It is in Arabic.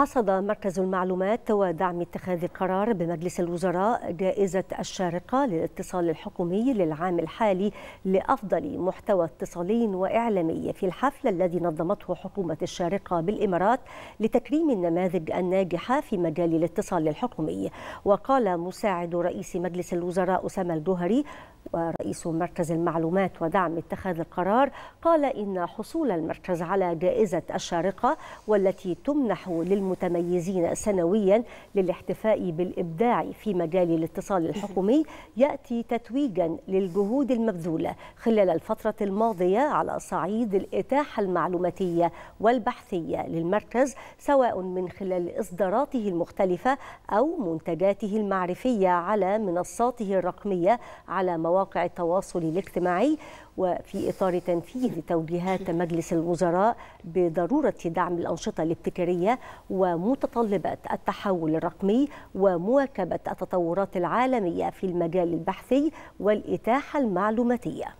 حصد مركز المعلومات ودعم اتخاذ القرار بمجلس الوزراء جائزة الشارقة للاتصال الحكومي للعام الحالي لأفضل محتوى اتصالي وإعلامي في الحفل الذي نظمته حكومة الشارقة بالإمارات لتكريم النماذج الناجحة في مجال الاتصال الحكومي. وقال مساعد رئيس مجلس الوزراء أسامة الجوهري ورئيس مركز المعلومات ودعم اتخاذ القرار قال إن حصول المركز على جائزة الشارقة والتي تمنح للمتميزين سنويا للاحتفاء بالإبداع في مجال الاتصال الحكومي يأتي تتويجا للجهود المبذولة خلال الفترة الماضية على صعيد الإتاحة المعلوماتية والبحثية للمركز سواء من خلال إصداراته المختلفة أو منتجاته المعرفية على منصاته الرقمية على مواقع التواصل الاجتماعي وفي إطار تنفيذ توجيهات مجلس الوزراء بضرورة دعم الأنشطة الابتكارية ومتطلبات التحول الرقمي ومواكبة التطورات العالمية في المجال البحثي والإتاحة المعلوماتية.